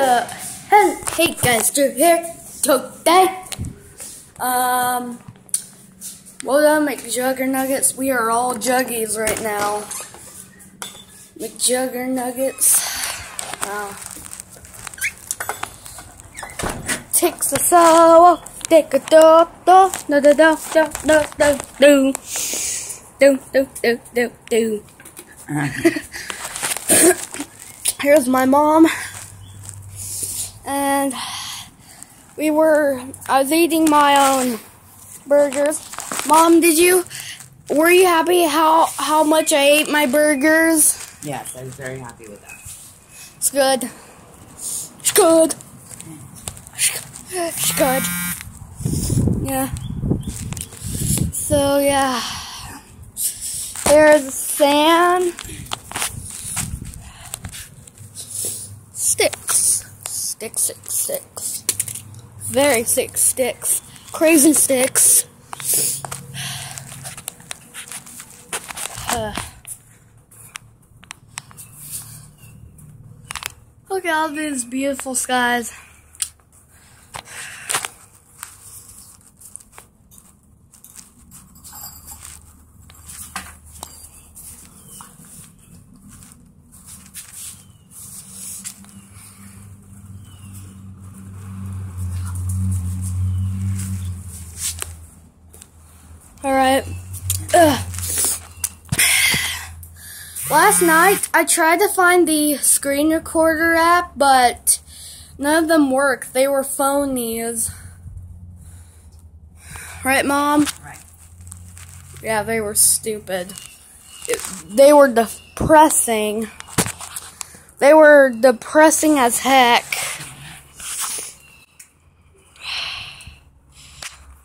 Hello, hello, hey guys, Drew here today. Um, well done, McJugger Nuggets. We are all juggies right now. McJugger Nuggets. Wow. Takes a sour, take a do do do do do do do do do do do do do. Here's my mom. And we were, I was eating my own burgers. Mom, did you, were you happy how, how much I ate my burgers? Yes, I was very happy with that. It's good. It's good. It's good. Yeah. So, yeah. There's the sand. Sticks. Sticks, sticks, sticks. Very thick sticks. Crazy sticks. Look at all these beautiful skies. Alright. Last night, I tried to find the screen recorder app, but none of them worked. They were phonies. Right, Mom? Right. Yeah, they were stupid. It, they were depressing. They were depressing as heck.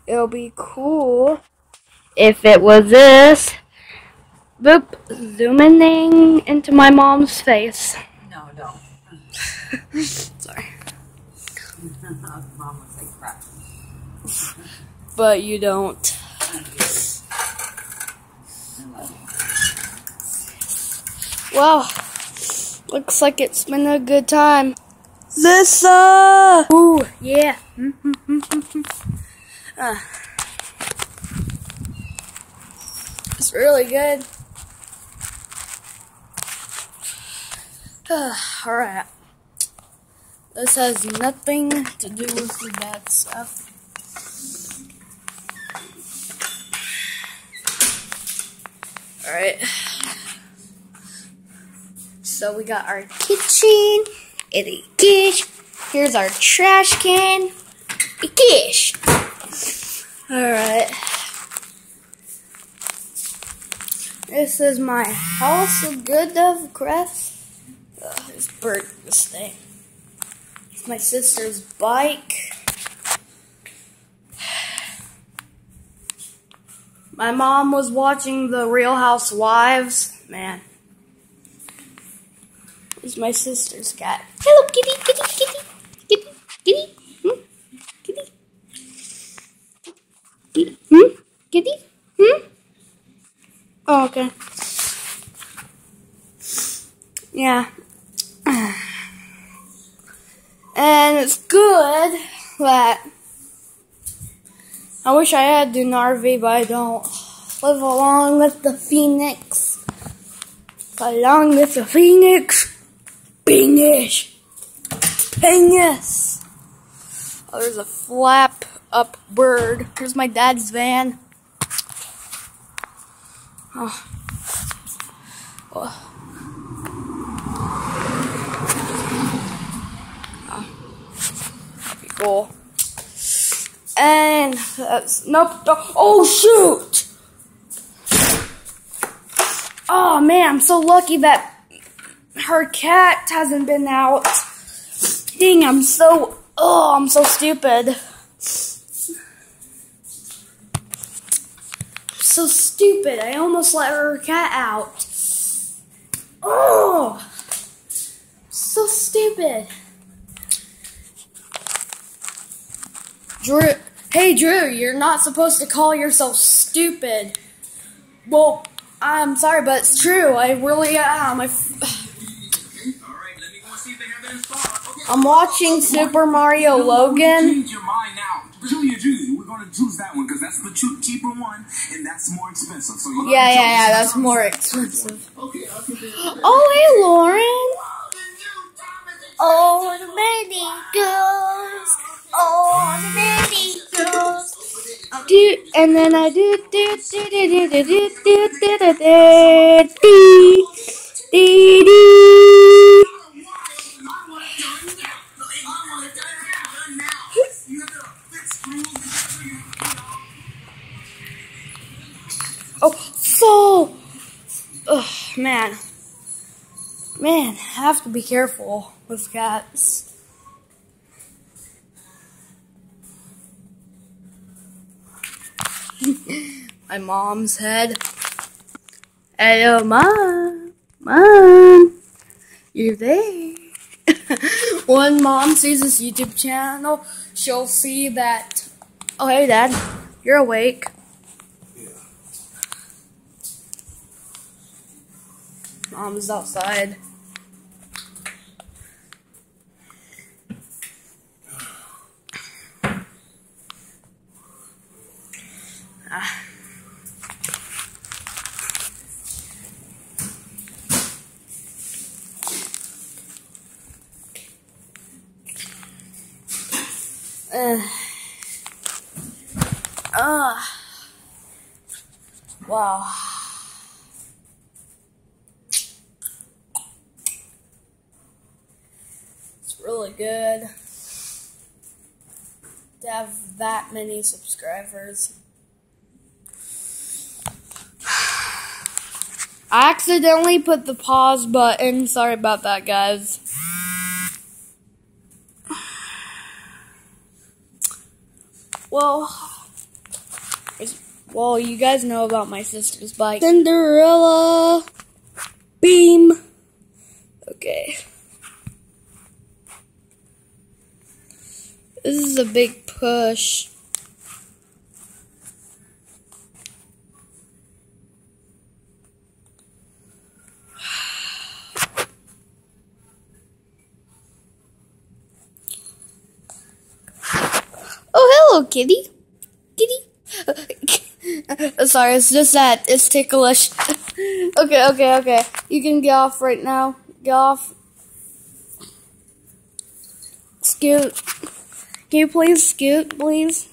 It'll be cool if it was this. Boop, zooming into my mom's face. No, don't. Sorry. Mom looks like crap. But you don't. I love you. Well, looks like it's been a good time. Lissa! Ooh, yeah. uh, it's really good. Alright. This has nothing to do with the bad stuff. Alright. So we got our kitchen, and a dish. Here's our trash can, dish. Alright. This is my house of good of crafts. Ugh, this bird this thing. It's my sister's bike. My mom was watching the Real Housewives. Man. This is my sister's cat. Hello, kitty, kitty, kitty, hmm? kitty, kitty, hmm? kitty, hmm? Oh, okay. Yeah. And it's good that I wish I had Dunarvi, but I don't. Live along with the phoenix. Along with the phoenix. Penis. Penis. Oh, there's a flap up bird. Here's my dad's van. Oh. Oh. Cool. And that's nope. Oh shoot! Oh man, I'm so lucky that her cat hasn't been out. Dang, I'm so oh, I'm so stupid. So stupid. I almost let her cat out. Oh, so stupid. Drew, hey Drew, you're not supposed to call yourself stupid. Well, I'm sorry, but it's true. I really am. I am watching Super Mario Logan. Yeah, yeah, yeah. That's more expensive. Oh, hey, Lauren. Oh, baby girl. Do and then I do do do do do do do do do do do do do do. Oh, so, ugh, man, man, I have to be careful with cats. My mom's head. Hello, mom, mom, you're there. when mom sees this YouTube channel, she'll see that. Oh, hey, dad, you're awake. Yeah. Mom's outside. Uh. Ah. Wow. It's really good to have that many subscribers. I accidentally put the pause button. Sorry about that, guys. Well, well, you guys know about my sister's bike. Cinderella beam. Okay. This is a big push. Oh, hello, kitty. Kitty. Sorry, it's just that it's ticklish. okay, okay, okay. You can get off right now. Get off. Scoot. Can you please scoot, please?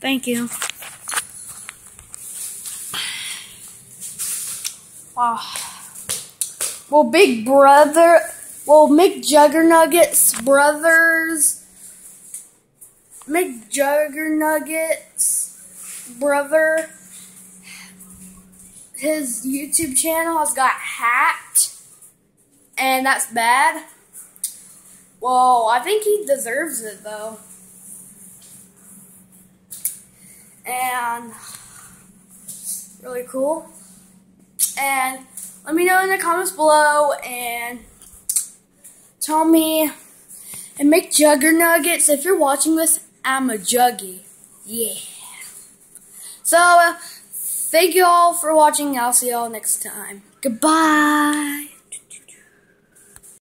Thank you. Wow. Ah. Well, Big Brother. Well, McJuggernuggets brothers. McJuggernuggets brother. His YouTube channel has got hacked. And that's bad. Well, I think he deserves it though. And really cool. And let me know in the comments below and tell me and McJuggernuggets. If you're watching this, I'm a juggy. Yeah. So, uh, thank you all for watching. I'll see y'all next time. Goodbye.